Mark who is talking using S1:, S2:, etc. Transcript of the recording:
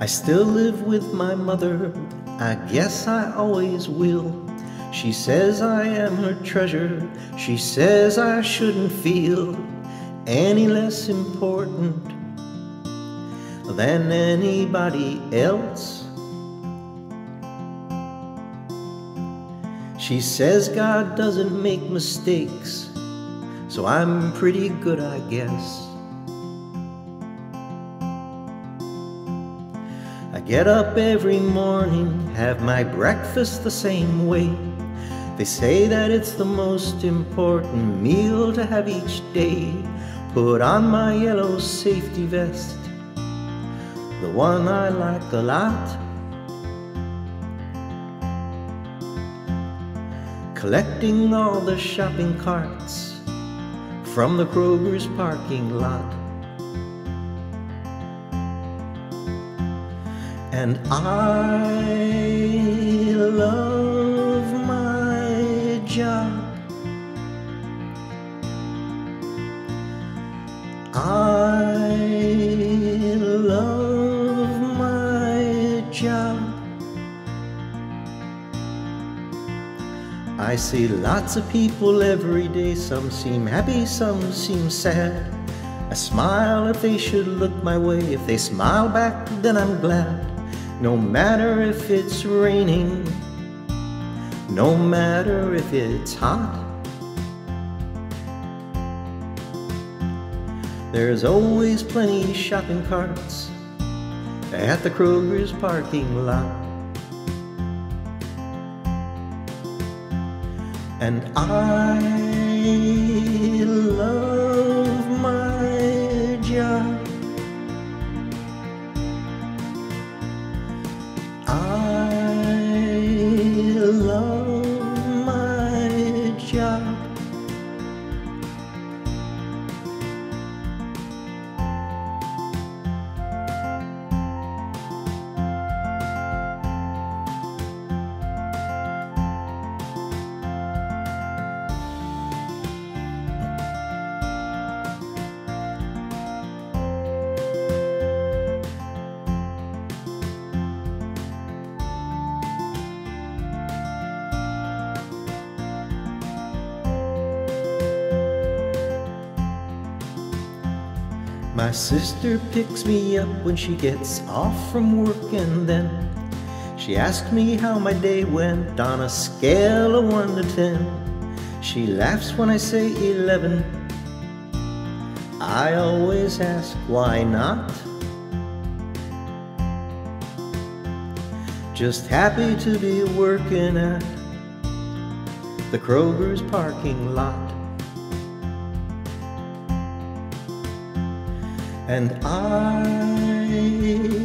S1: I still live with my mother, I guess I always will. She says I am her treasure, she says I shouldn't feel any less important than anybody else. She says God doesn't make mistakes, so I'm pretty good, I guess. Get up every morning, have my breakfast the same way. They say that it's the most important meal to have each day. Put on my yellow safety vest, the one I like a lot. collecting all the shopping carts from the Kroger's parking lot. And I love my job. I love my job. I see lots of people every day. Some seem happy, some seem sad. I smile if they should look my way. If they smile back, then I'm glad. No matter if it's raining, no matter if it's hot. There's always plenty shopping carts at the Kroger's parking lot. And I I My sister picks me up when she gets off from work and then she asks me how my day went on a scale of 1 to 10. She laughs when I say 11. I always ask why not. Just happy to be working at the Kroger's parking lot. And I